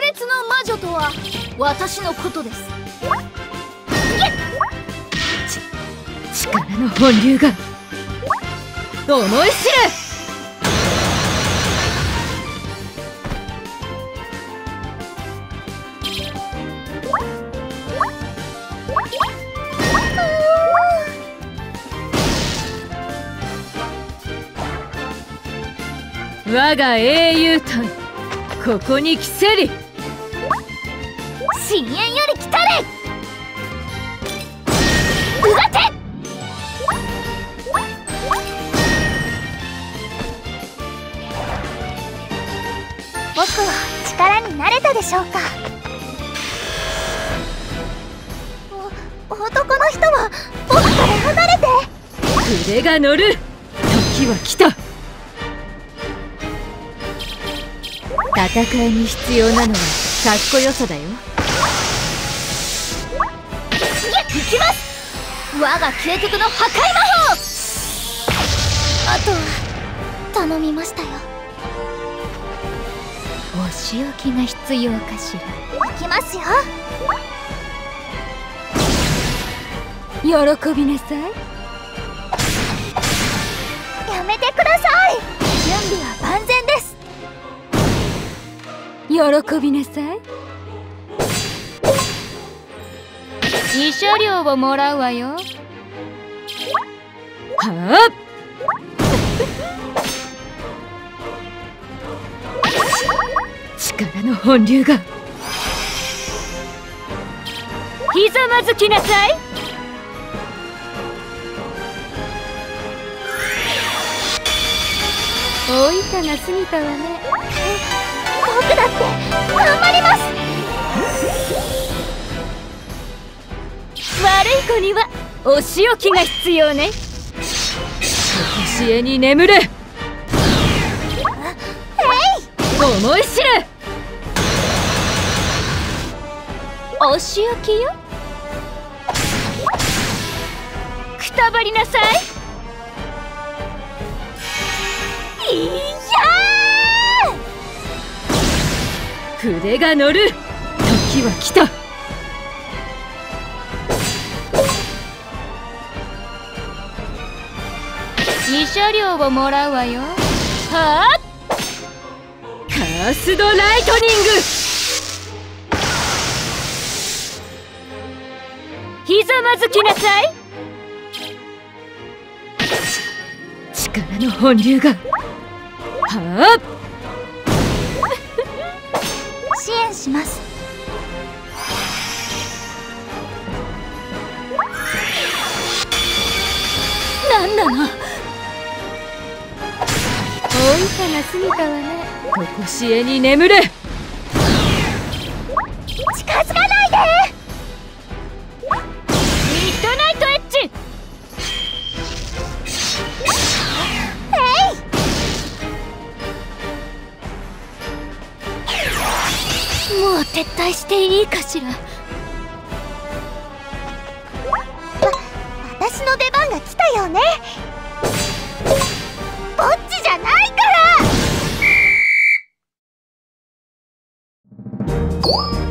熱の魔女とは私のことです。力の本流が思い知れ我が英雄譚ここに来せり。深淵より来たれ。うがて。僕は力になれたでしょうか。お男の人は僕から離れて。腕が乗る。時は来た戦いに必要なのはかっこよさだよ。いきます。我が究極の破壊魔法。あとは頼みましたよ。お仕置きが必要かしいきますよ。ら喜びなさい。やめてください喜びなさい。慰謝料をもらうわよ。はあ？力の本流が。ひざまずきなさい。大分が過ぎたわね。僕だ悪い子にはお仕置きが必要ね。古に眠れ。えい思い知れお仕置きよ。くたばりなさい。いや筆が乗る。時は来た慰謝料をもらうわよ。はあ？カースドライトニング。ひざまずきなさい。力の本流が。はあ？支援します。分が過ぎたわね。とこしえに眠れ。近づかないで。ミッドナイトエッジ。もう撤退していいかしら。わ私の出番が来たよねから